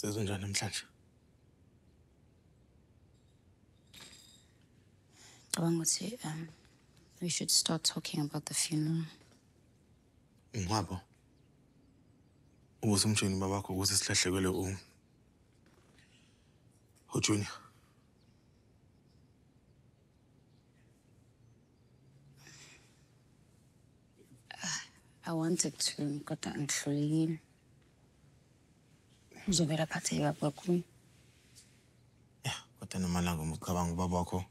Sezonjani namhlanje? Cabanga ukuthi um we should start talking about the funeral. Ngwabo. Babakho ukuthi u uJunior. I wanted to kodwa angihlulekile. Uzovela phatheka kakhulu. Ya, kodwa Nomalanga uma ucabanga ubaba wakho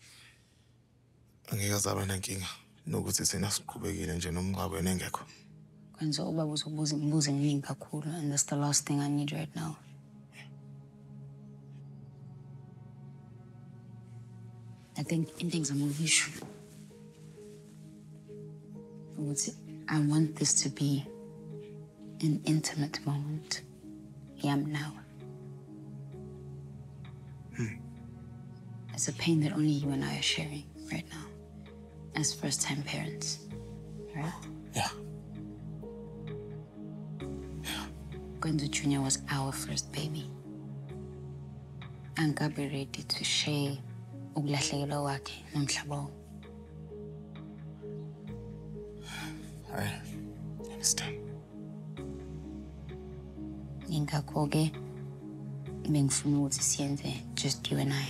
angeke azaba nenkinga nokuthi thina siqhubekile nje nomncwabo yena engekho. Kwenza ubaba uzobuza imibuzo eminingi kakhulu and that's the last thing I need right now. I think into engizamukisho ukuthi I want this to be an intimate moment. Yam now. Hmm. It's a pain that only you and I are sharing right now as first time parents. Right? Yeah. Kwenzo Jr. was our first baby. Angikabi ready to share ukulahlekelwa kwakhe nomhlaba. I understand. Ingakho-ke bengifuna ukuthi siyenze just you and I.